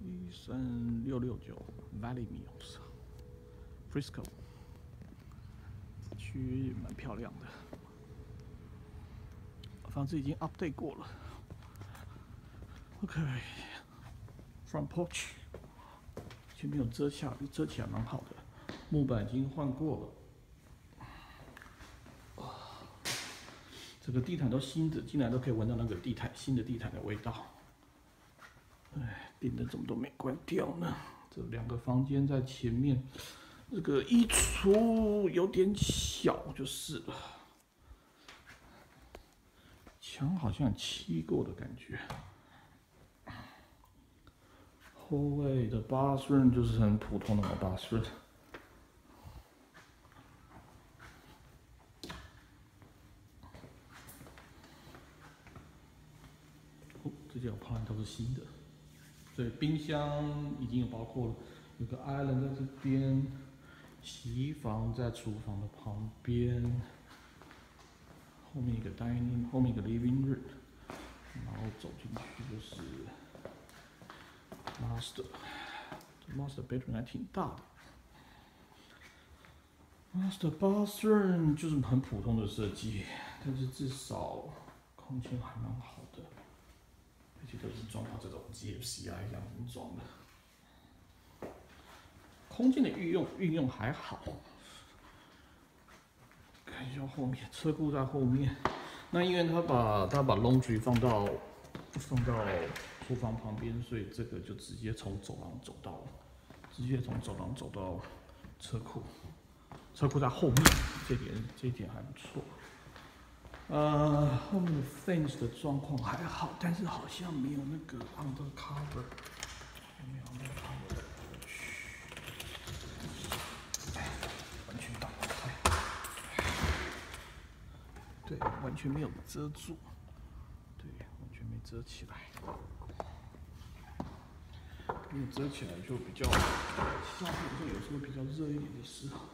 一三六六九 Valley Mills，Frisco，区域蛮漂亮的，房子已经 update 过了。OK，front porch，前面有遮下，遮起来蛮好的，木板已经换过了。这个地毯都新的，进来都可以闻到那个地毯新的地毯的味道。哎，电灯怎么都没关掉呢？这两个房间在前面，这个衣橱有点小就是了。墙好像漆过的感觉。后卫的 bathroom 就是很普通的 bathroom。这些旁边都是新的，所以冰箱已经有包括了，有个 island 在这边，洗衣房在厨房的旁边，后面一个 dining，后面一个 living room，然后走进去就是 master，master bedroom 还挺大的，master bathroom 就是很普通的设计，但是至少空间还蛮好的。而且都装到这种 GFCI 一样装的，空间的运用运用还好。看一下后面车库在后面，那因为他把他把 laundry 放到放到厨房旁边，所以这个就直接从走廊走到，直接从走廊走到车库，车库在后面，这点这点还不错。呃，后面的 fence 的状况还好，但是好像没有那个 undercover，没有 undercover 的完全打不开，对，完全没有遮住，对，完全没遮起来，没有遮起来就比较，夏天有时候比较热一点的时候。